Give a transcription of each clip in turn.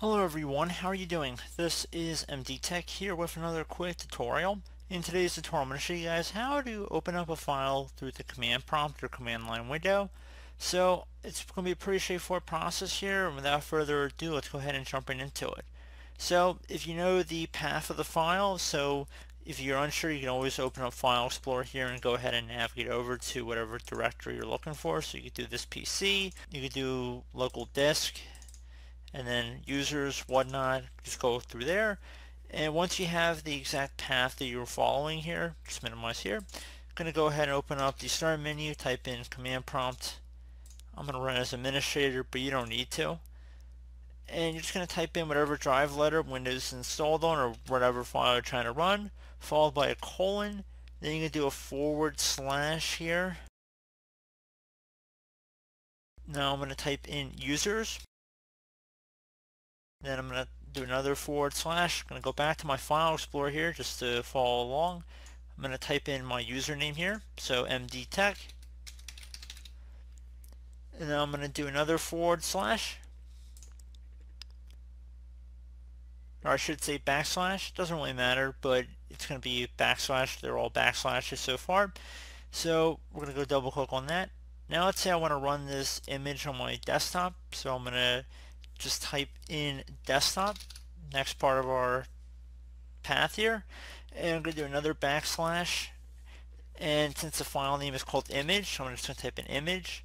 Hello everyone, how are you doing? This is MD Tech here with another quick tutorial. In today's tutorial I'm going to show you guys how to open up a file through the command prompt or command line window. So it's going to be a pretty straightforward process here and without further ado let's go ahead and jump right into it. So if you know the path of the file, so if you're unsure you can always open up File Explorer here and go ahead and navigate over to whatever directory you're looking for. So you could do this PC, you could do local disk, and then users, whatnot, just go through there. And once you have the exact path that you're following here, just minimize here, I'm going to go ahead and open up the start menu, type in command prompt. I'm going to run as administrator, but you don't need to. And you're just going to type in whatever drive letter Windows installed on or whatever file you're trying to run, followed by a colon. Then you can do a forward slash here. Now I'm going to type in users. Then I'm going to do another forward slash. I'm going to go back to my File Explorer here just to follow along. I'm going to type in my username here, so MD Tech. And then I'm going to do another forward slash. Or I should say backslash. Doesn't really matter, but it's going to be backslash. They're all backslashes so far. So we're going to go double click on that. Now let's say I want to run this image on my desktop. So I'm going to just type in desktop, next part of our path here, and I'm going to do another backslash, and since the file name is called image, I'm just going to type in image,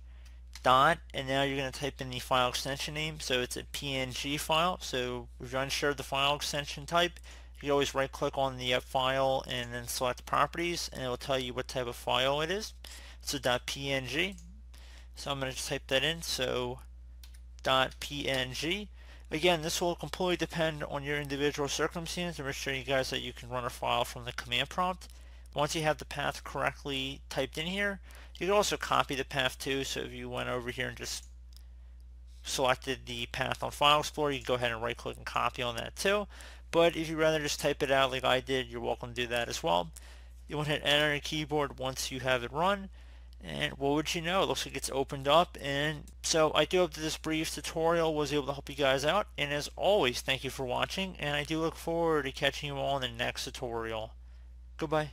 dot, and now you're going to type in the file extension name, so it's a PNG file, so if you're unsure of the file extension type, you always right click on the uh, file and then select properties, and it will tell you what type of file it is, so dot .png, so I'm going to just type that in, so .png. Again, this will completely depend on your individual circumstance. I'm going to show you guys that you can run a file from the command prompt. Once you have the path correctly typed in here, you can also copy the path too. So if you went over here and just selected the path on File Explorer, you can go ahead and right click and copy on that too. But if you'd rather just type it out like I did, you're welcome to do that as well. You want to hit enter on your keyboard once you have it run and what would you know, it looks like it's opened up. And so I do hope that this brief tutorial was able to help you guys out. And as always, thank you for watching. And I do look forward to catching you all in the next tutorial. Goodbye.